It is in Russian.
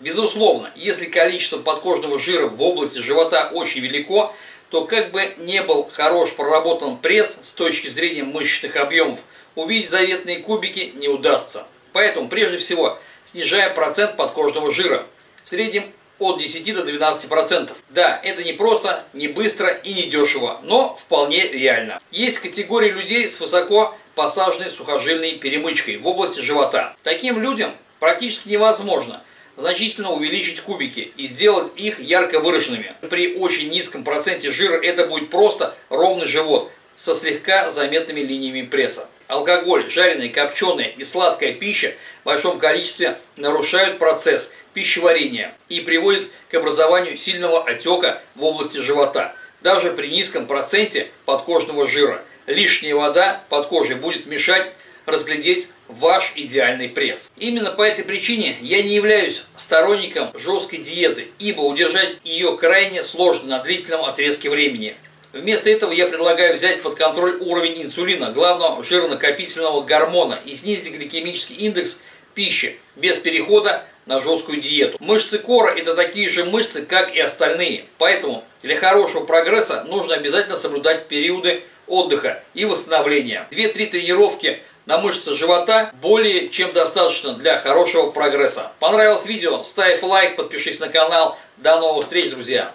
Безусловно, если количество подкожного жира в области живота очень велико, то как бы не был хорош проработан пресс с точки зрения мышечных объемов, увидеть заветные кубики не удастся. Поэтому прежде всего снижаем процент подкожного жира. В среднем от 10 до 12%. Да, это не просто, не быстро и не дешево, но вполне реально. Есть категории людей с высоко посаженной сухожильной перемычкой в области живота. Таким людям практически невозможно значительно увеличить кубики и сделать их ярко выраженными. При очень низком проценте жира это будет просто ровный живот со слегка заметными линиями пресса. Алкоголь, жареная, копченая и сладкая пища в большом количестве нарушают процесс пищеварения и приводят к образованию сильного отека в области живота, даже при низком проценте подкожного жира. Лишняя вода под кожей будет мешать разглядеть ваш идеальный пресс. Именно по этой причине я не являюсь сторонником жесткой диеты, ибо удержать ее крайне сложно на длительном отрезке времени. Вместо этого я предлагаю взять под контроль уровень инсулина, главного жиронакопительного гормона, и снизить гликемический индекс пищи без перехода на жесткую диету. Мышцы кора это такие же мышцы, как и остальные. Поэтому для хорошего прогресса нужно обязательно соблюдать периоды отдыха и восстановления. 2-3 тренировки на мышцы живота более чем достаточно для хорошего прогресса. Понравилось видео? Ставь лайк, подпишись на канал. До новых встреч, друзья!